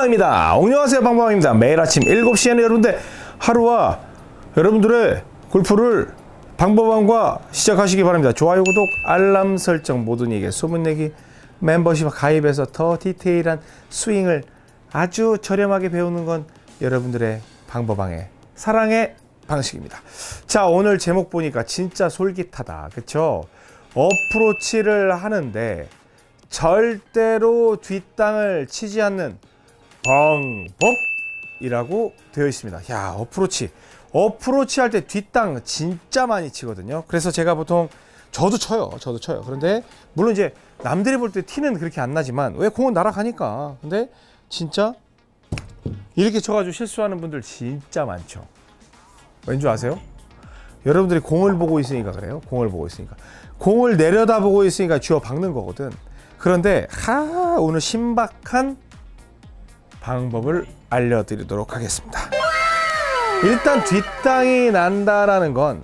방방입니다. 안녕하세요 방방입니다. 매일 아침 7시에는 여러분들 하루와 여러분들의 골프를 방법방과 시작하시기 바랍니다. 좋아요, 구독, 알람 설정 모든 얘기 소문내기 멤버십 가입해서 더 디테일한 스윙을 아주 저렴하게 배우는 건 여러분들의 방법방의 사랑의 방식입니다. 자 오늘 제목 보니까 진짜 솔깃하다. 그쵸? 어프로치를 하는데 절대로 뒷땅을 치지 않는 방법이라고 되어 있습니다. 야 어프로치 어프로치 할 때 뒷땅 진짜 많이 치거든요. 그래서 제가 보통 저도 쳐요. 저도 쳐요. 그런데 물론 이제 남들이 볼 때 티는 그렇게 안 나지만 왜 공은 날아가니까. 근데 진짜 이렇게 쳐가지고 실수하는 분들 진짜 많죠. 왠 줄 아세요? 여러분들이 공을 보고 있으니까 그래요. 공을 보고 있으니까. 공을 내려다보고 있으니까 쥐어 박는 거거든. 그런데 하 오늘 신박한 방법을 알려드리도록 하겠습니다. 일단 뒷땅이 난다라는 건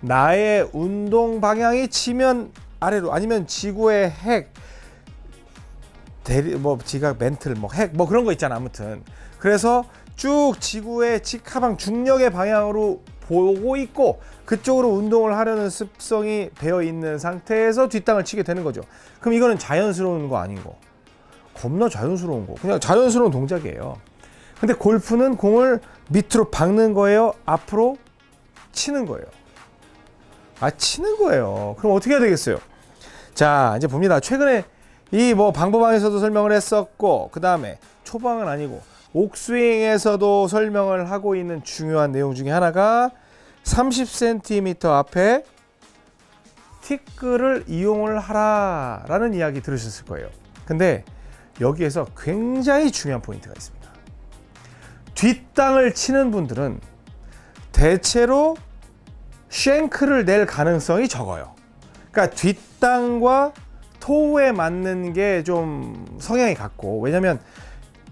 나의 운동 방향이 치면 아래로 아니면 지구의 핵 대리 뭐 지각 멘틀 뭐 핵 뭐 그런 거 있잖아 아무튼 그래서 쭉 지구의 직하방 중력의 방향으로 보고 있고 그쪽으로 운동을 하려는 습성이 배어 있는 상태에서 뒷땅을 치게 되는 거죠. 그럼 이거는 자연스러운 거 아닌 거. 겁나 자연스러운 거. 그냥 자연스러운 동작이에요. 근데 골프는 공을 밑으로 박는 거예요? 앞으로 치는 거예요. 아, 치는 거예요. 그럼 어떻게 해야 되겠어요? 자, 이제 봅니다. 최근에 이 뭐 방법방에서도 설명을 했었고, 그 다음에 초방은 아니고, 옥스윙에서도 설명을 하고 있는 중요한 내용 중에 하나가 30cm 앞에 티끌을 이용을 하라 라는 이야기 들으셨을 거예요. 근데 여기에서 굉장히 중요한 포인트가 있습니다. 뒷땅을 치는 분들은 대체로 쉔크를 낼 가능성이 적어요. 그러니까 뒷땅과 토우에 맞는 게 좀 성향이 같고 왜냐면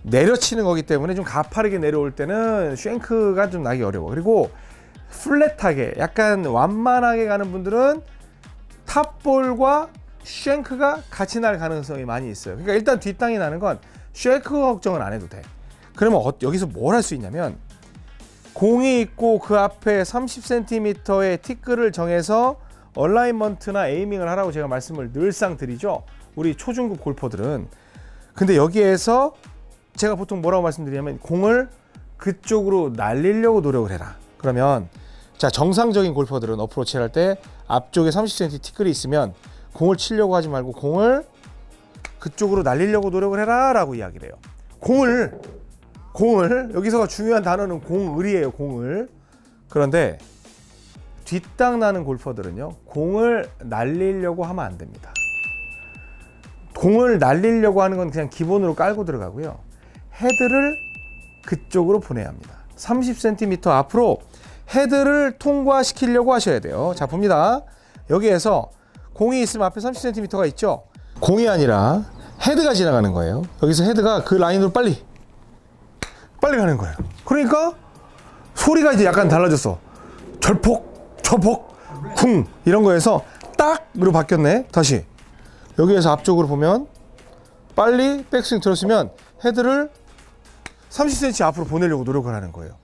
내려치는 거기 때문에 좀 가파르게 내려올 때는 쉔크가 좀 나기 어려워. 그리고 flat하게 약간 완만하게 가는 분들은 top볼과 shank가 같이 날 가능성이 많이 있어요. 그러니까 일단 뒷땅이 나는 건 shank 걱정은 안 해도 돼. 그러면 어, 여기서 뭘 할 수 있냐면 공이 있고 그 앞에 30cm의 티끌을 정해서 alignment나 aiming을 하라고 제가 말씀을 늘상 드리죠. 우리 초중급 골퍼들은 근데 여기에서 제가 보통 뭐라고 말씀드리냐면 공을 그쪽으로 날리려고 노력을 해라. 그러면 자 정상적인 골퍼들은 어프로치 할때 앞쪽에 30cm 티끌이 있으면 공을 치려고 하지 말고 공을 그쪽으로 날리려고 노력을 해라 라고 이야기를 해요. 공을 공을 여기서가 중요한 단어는 공을이에요. 공을 그런데 뒷땅 나는 골퍼들은요 공을 날리려고 하면 안 됩니다. 공을 날리려고 하는 건 그냥 기본으로 깔고 들어가고요. 헤드를 그쪽으로 보내야 합니다. 30cm 앞으로 헤드를 통과시키려고 하셔야 돼요. 자 봅니다. 여기에서 공이 있으면 앞에 30cm가 있죠. 공이 아니라 헤드가 지나가는 거예요. 여기서 헤드가 그 라인으로 빨리 빨리 가는 거예요. 그러니까 소리가 이제 약간 달라졌어. 절폭, 저폭, 쿵 이런 거에서 딱으로 바뀌었네. 다시 여기에서 앞쪽으로 보면 빨리 백스윙 들었으면 헤드를 30cm 앞으로 보내려고 노력을 하는 거예요.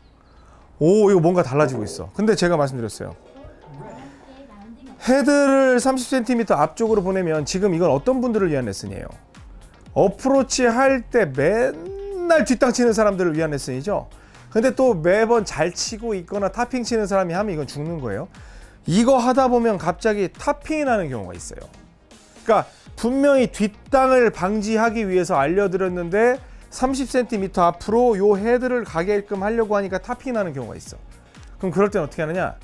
오 이거 뭔가 달라지고 있어. 근데 제가 말씀드렸어요. 헤드를 30cm 앞쪽으로 보내면 지금 이건 어떤 분들을 위한 레슨이에요? 어프로치 할 때 맨날 뒷땅 치는 사람들을 위한 레슨이죠. 근데 또 매번 잘 치고 있거나 타핑 치는 사람이 하면 이건 죽는 거예요. 이거 하다 보면 갑자기 타핑이 나는 경우가 있어요. 그러니까 분명히 뒷땅을 방지하기 위해서 알려드렸는데 30cm 앞으로 요 헤드를 가게끔 하려고 하니까 타핑이 나는 경우가 있어. 그럼 그럴 땐 어떻게 하느냐?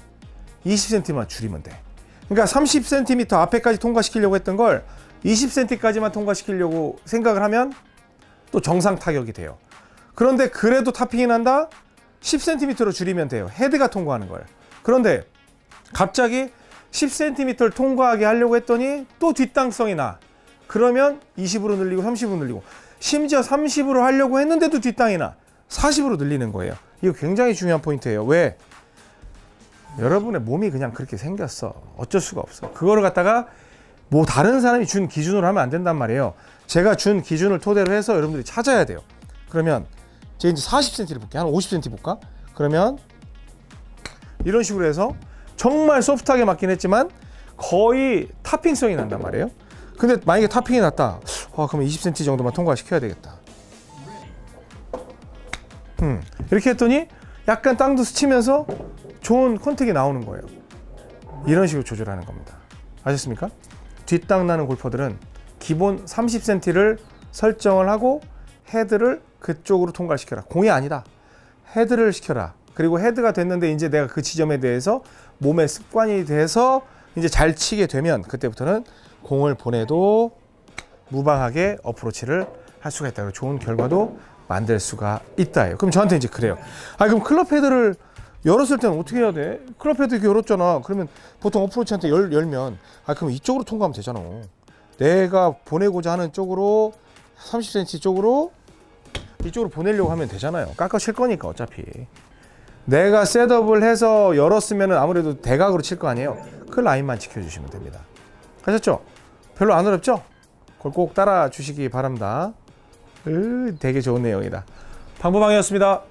20cm만 줄이면 돼. 그러니까 30cm 앞에까지 통과시키려고 했던 걸 20cm까지만 통과시키려고 생각을 하면 또 정상 타격이 돼요. 그런데 그래도 타핑이 난다? 10cm로 줄이면 돼요. 헤드가 통과하는 걸. 그런데 갑자기 10cm를 통과하게 하려고 했더니 또 뒷땅성이 나. 그러면 20으로 늘리고 30으로 늘리고 심지어 30으로 하려고 했는데도 뒷땅이 나. 40으로 늘리는 거예요. 이거 굉장히 중요한 포인트예요. 왜? 여러분의 몸이 그냥 그렇게 생겼어. 어쩔 수가 없어. 그거를 갖다가 뭐 다른 사람이 준 기준으로 하면 안 된단 말이에요. 제가 준 기준을 토대로 해서 여러분들이 찾아야 돼요. 그러면 제 이제 40cm를 볼게. 한 50cm 볼까? 그러면 이런 식으로 해서 정말 소프트하게 맞긴 했지만 거의 타핑성이 난단 말이에요. 근데 만약에 타핑이 났다. 아, 그러면 20cm 정도만 통과시켜야 되겠다. 음, 이렇게 했더니 약간 땅도 스치면서 좋은 컨택이 나오는 거예요. 이런 식으로 조절하는 겁니다. 아셨습니까? 뒷땅 나는 골퍼들은 기본 30cm를 설정을 하고 헤드를 그쪽으로 통과시켜라. 공이 아니다. 헤드를 시켜라. 그리고 헤드가 됐는데 이제 내가 그 지점에 대해서 몸의 습관이 돼서 이제 잘 치게 되면 그때부터는 공을 보내도 무방하게 어프로치를 할 수가 있다. 좋은 결과도 만들 수가 있다. 그럼 저한테 이제 그래요. 아 그럼 클럽 헤드를 열었을 때는 어떻게 해야 돼? 클럽 헤드 이렇게 열었잖아. 그러면 보통 어프로치한테 열, 열면 아 그럼 이쪽으로 통과하면 되잖아. 내가 보내고자 하는 쪽으로 30cm 쪽으로 이쪽으로 보내려고 하면 되잖아요. 깎아 칠 거니까 어차피. 내가 셋업을 해서 열었으면 아무래도 대각으로 칠 거 아니에요. 그 라인만 지켜주시면 됩니다. 하셨죠? 별로 안 어렵죠? 그걸 꼭 따라 주시기 바랍니다. 으, 되게 좋은 내용이다. 방법방이었습니다.